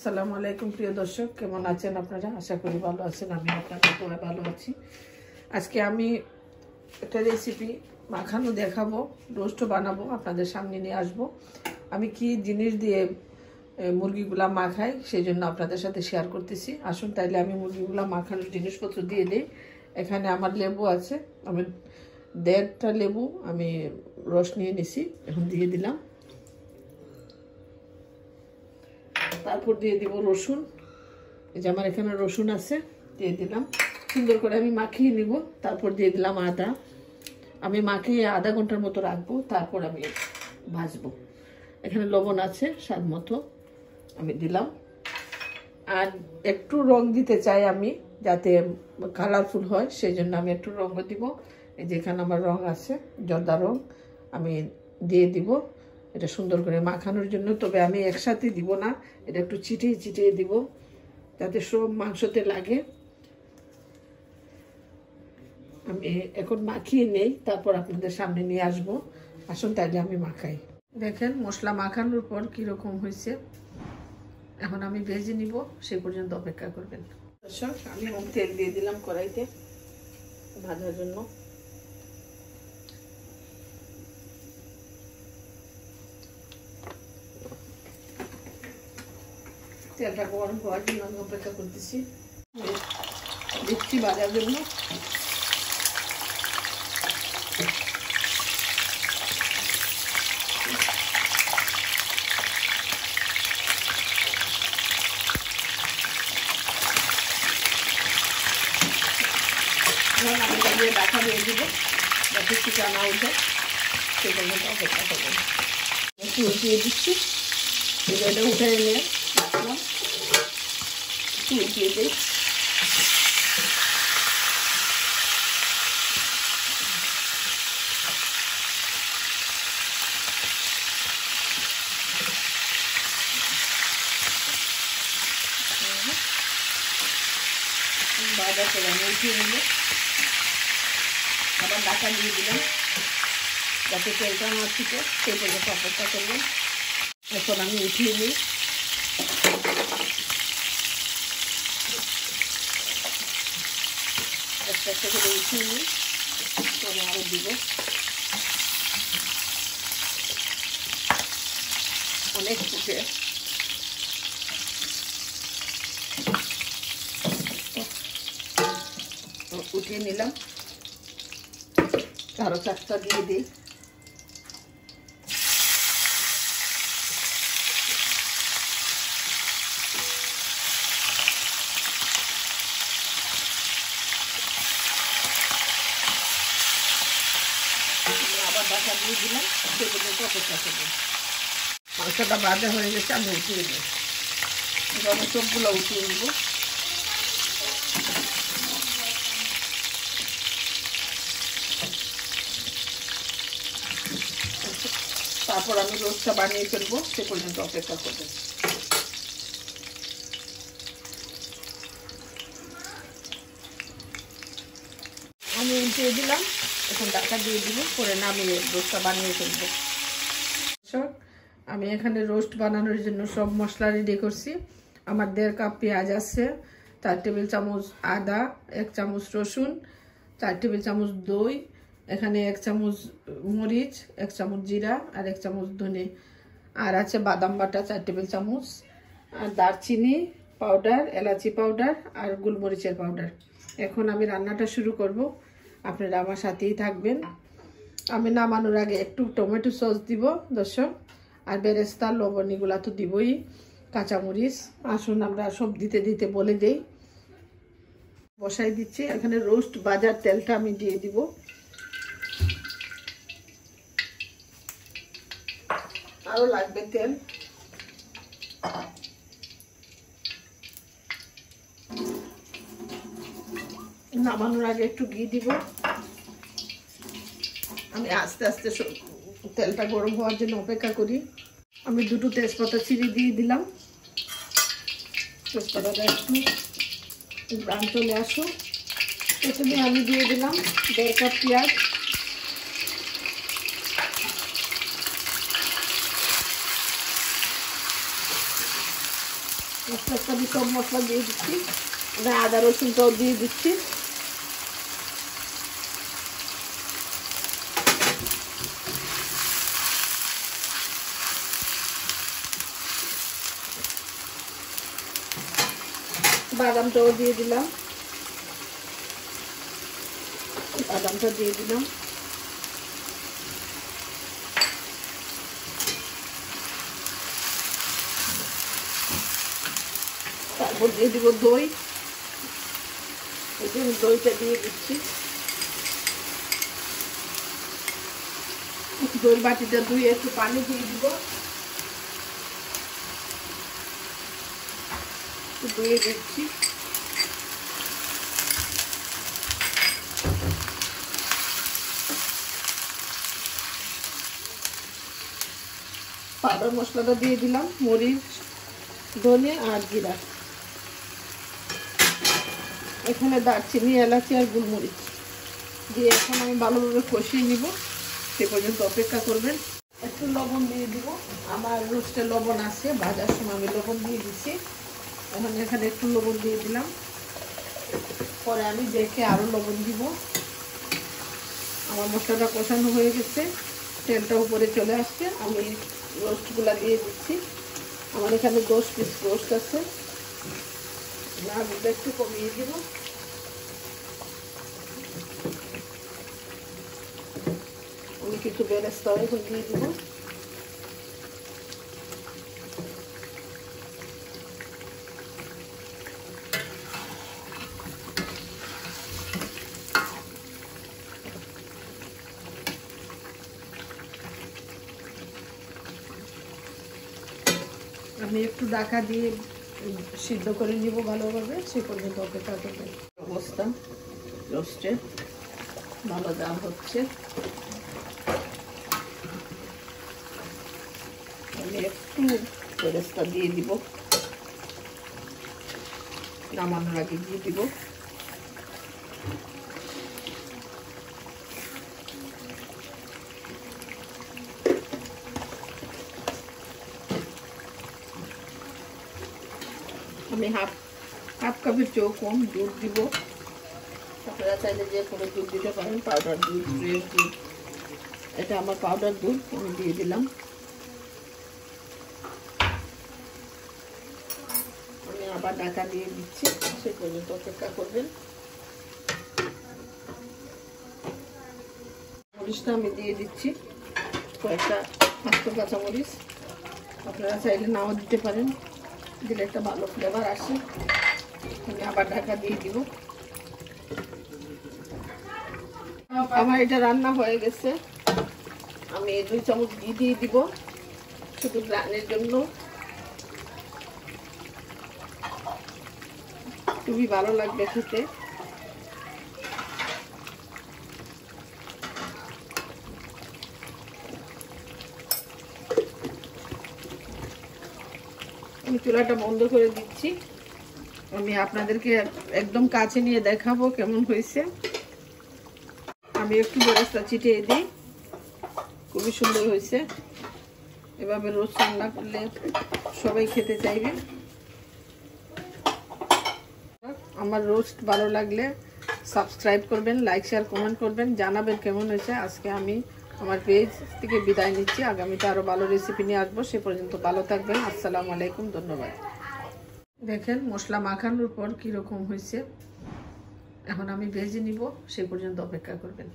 আসসালামু আলাইকুম, প্রিয় দর্শক। কেমন আছেন আপনারা? আশা করি ভালো আছেন। আমি আপনাদের দোয়া ভালো আছি। আজকে আমি একটা রেসিপি মাখানো দেখাবো রোস্টও বানাবো, আপনাদের সামনে নিয়ে আসব। আমি কি জিনিস দিয়ে মুরগিগুলা মাখাই সেই জন্য আপনাদের সাথে শেয়ার করতেছি। আসুন তাইলে আমি মুরগিগুলা মাখানোর জিনিসপত্র দিয়ে দিই। এখানে আমার লেবু আছে। আমি দেড়টা লেবু আমি রস নিয়ে নিছি। এখন দিয়ে দিলাম। তারপর দিয়ে দিব রসুন। এই যে আমার এখানে রসুন আছে, দিয়ে দিলাম। সুন্দর করে আমি মাখিয়ে নিব। তারপর দিয়ে দিলাম আদা। আমি মাখিয়ে আধা ঘণ্টার মতো রাখব, তারপর আমি ভাজবো। এখানে লবণ আছে, স্বাদ মতো আমি দিলাম। আর একটু রং দিতে চাই আমি, যাতে কালারফুল হয়, সেই জন্য আমি একটু রঙ দিব। এই যেখানে আমার রং আছে, জর্দা রং, আমি দিয়ে দিব। এটা সুন্দর করে মাখানোর জন্য। তবে আমি একসাথে দিব না, এটা একটু চিটিয়ে চিটিয়ে দিব, যাতে সব মাংসতে লাগে। আমি এখন মাখিয়ে নেই, তারপর আপনাদের সামনে নিয়ে আসব। আসুন তাইলে আমি মাখাই। দেখেন মশলা মাখানোর পর কীরকম হয়েছে। এখন আমি ভেজে নিব, সে পর্যন্ত অপেক্ষা করবেন। দর্শক, আমি তেল দিয়ে দিলাম কড়াইতে ভাজার জন্য। তেলটা গরম হওয়ার জন্য আমি অপেক্ষা করতেছি। দিচ্ছি ভাজার জন্য। আমি দিয়ে দিব, যাতে কিছু না উঠে সে পর্যন্ত অপেক্ষা দিচ্ছি। উঠে নিয়ে একটু উঠিয়ে দিই বাজার করে আমি উঠিয়ে আবার ডাকা দিয়ে দিলাম যাতে তেলটা আমার থেকে সেই পর্যন্ত অপেক্ষা করবেন এখন আমি উঠিয়ে নিই একটা একটা করে উঠিয়ে নিই। পরে আরও দিব। অনেক ফুটে। উঠিয়ে নিলাম। আরও চারটা দিয়ে দিই। আবার ডাকা দিয়ে দিলাম, সে পর্যন্ত অপেক্ষা করব। হয়ে গেছে, আমি উঠিয়ে এবার আমি সবগুলো উঠিয়ে তারপর আমি রোস্টটা বানিয়ে ফেলব, সে পর্যন্ত অপেক্ষা করব। আমি উঠিয়ে দিলাম। এখন ডাকা দিয়ে দিব পরে নামিয়ে রোস্টটা বানিয়ে ফেলব। দর্শক, আমি এখানে রোস্ট বানানোর জন্য সব মশলা রেডি করছি। আমার দেড় কাপ পেঁয়াজ আছে চার টেবিল চামচ আদা এক চামচ রসুন চার টেবিল চামচ দই এখানে এক চামচ মরিচ এক চামচ জিরা আর এক চামচ ধনে। আর আছে বাদাম বাটা চার টেবিল চামচ। আর দারচিনি পাউডার এলাচি পাউডার আর গোলমরিচের পাউডার এখন আমি রান্নাটা শুরু করব। আপনারা আমার সাথেই থাকবেন। আমি নামানোর আগে একটু টমেটো সস দিব, দর্শক। আর বেরেস্তা, লবণ এগুলা তো দিবই, কাঁচামরিচ। আসুন আমরা সব দিতে দিতে বলে দেই। বসাই দিচ্ছি। এখানে রোস্ট বাজার তেলটা আমি দিয়ে দিব। আরও লাগবে তেল। নামানোর আগে একটু ঘি দিব। আমি আস্তে আস্তে তেলটা গরম হওয়ার জন্য অপেক্ষা করি। আমি দুটো তেজপাতা ছিঁড়ে দিয়ে দিলাম। তেজপাতাটা একটু ব্রান চলে আসো প্রথমে আমি দিয়ে দিলাম দেড় কাপ পেঁয়াজ। আস্তে আস্তে আমি সব মশলা দিয়ে দিচ্ছি। আদা রসুনটাও দিয়ে দিচ্ছি। বাদামটাও দিয়ে দিলাম। বাদামটা দিয়ে দিলাম। তারপর দিয়ে দিব দই। এই যে আমি দইটা দিয়ে দিচ্ছি। দই বাটিটা ধুয়ে একটু পানি দিয়ে দিব। একটু ধুয়ে দিচ্ছি। পাউডার মশলাটা দিয়ে দিলাম, মরিচ, ধনে আর জিরা। এখানে দারচিনি, এলাচি আর গোলমরিচ। দিয়ে এখন আমি ভালোভাবে কষিয়ে নিব। সে পর্যন্ত অপেক্ষা করবেন। একটু লবণ দিয়ে দিব। আমার রোস্টে লবণ আছে, ভাজার সময় আমি লবণ দিয়ে দিচ্ছি। এখন এখানে একটু লবণ দিয়ে দিলাম। পরে আমি দেখে আরও লবণ দিব। আমার মশলাটা কষানো হয়ে গেছে। তেলটা উপরে চলে আসছে। আমি রোস্টগুলো দিয়ে দিচ্ছি। আমার এখানে দশ পিস রোস্ট আছে। নাড়ুটা একটু কমিয়ে দিব। আমি কিছু বেরেস্তাও এখন দিয়ে দিব। আমি একটু ডাকা দিয়ে সিদ্ধ করে নিব ভালোভাবে, সে পর্যন্ত অপেক্ষা করবে। অবস্থা, রোস্টে, ভালো দাম হচ্ছে। আমি একটু বেরেস্তা দিয়ে দিব, নামানোর আগে দিয়ে দিব। আমি হাফ হাফ কাপের চেয়েও কম, দুধ দিব। আপনারা চাইলে যে কোনো দুধ দিতে পারেন পাউডার দুধ ফ্রেশ দুধ। এটা আমার পাউডার দুধ, আমি দিয়ে দিলাম। আমি আবার ডাকা দিয়ে দিচ্ছি, সে পর্যন্ত অপেক্ষা করবেন। মরিচটা আমি দিয়ে দিচ্ছি, কয়েকটা পাঁচশো কাঁচামরিচ। আপনারা চাইলে নাও দিতে পারেন। দিলে একটা ভালো ফ্লেভার আসে। আমি আবার ঢাকা দিয়ে দিব। আমার এটা রান্না হয়ে গেছে। আমি দুই চামচ ঘি দিয়ে দিব, শুধু গ্রানের জন্য। খুবই ভালো লাগবে খেতে। চুলাটা বন্ধ করে দিচ্ছি। আমি আপনাদেরকে একদম কাছে নিয়ে দেখাবো কেমন হয়েছে। আমি একটু বেরেস্তা ছিটিয়ে দিই। খুবই সুন্দর হয়েছে। এভাবে রোজ রান্না করলে সবাই খেতে চাইবে। আমার রোস্ট ভালো লাগলে সাবস্ক্রাইব করবেন, লাইক শেয়ার কমেন্ট করবেন, জানাবেন কেমন হয়েছে। আজকে আমি আমার পেজ থেকে বিদায় নিচ্ছি। আগামীতে আরও ভালো রেসিপি নিয়ে আসব, সে পর্যন্ত ভালো থাকবেন। আসসালামু আলাইকুম, ধন্যবাদ। দেখেন, মশলা মাখানোর পর কীরকম হয়েছে। এখন আমি ভেজে নিব, সে পর্যন্ত অপেক্ষা করবেন।